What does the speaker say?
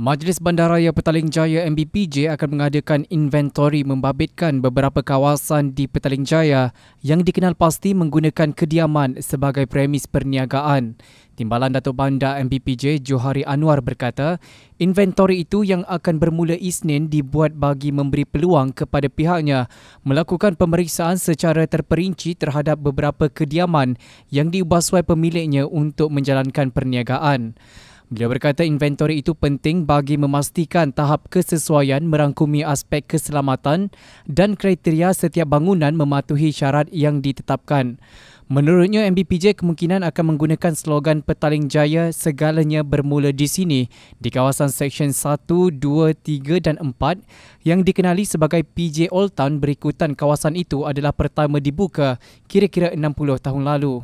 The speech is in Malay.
Majlis Bandaraya Petaling Jaya MBPJ akan mengadakan inventori membabitkan beberapa kawasan di Petaling Jaya yang dikenal pasti menggunakan kediaman sebagai premis perniagaan. Timbalan Datuk Bandar MBPJ Johari Anwar berkata, inventori itu yang akan bermula Isnin dibuat bagi memberi peluang kepada pihaknya melakukan pemeriksaan secara terperinci terhadap beberapa kediaman yang diubah suai pemiliknya untuk menjalankan perniagaan. Beliau berkata inventori itu penting bagi memastikan tahap kesesuaian merangkumi aspek keselamatan dan kriteria setiap bangunan mematuhi syarat yang ditetapkan. Menurutnya MBPJ kemungkinan akan menggunakan slogan Petaling Jaya segalanya bermula di sini di kawasan Seksyen 1, 2, 3 dan 4 yang dikenali sebagai PJ Old Town berikutan kawasan itu adalah pertama dibuka kira-kira 60 tahun lalu.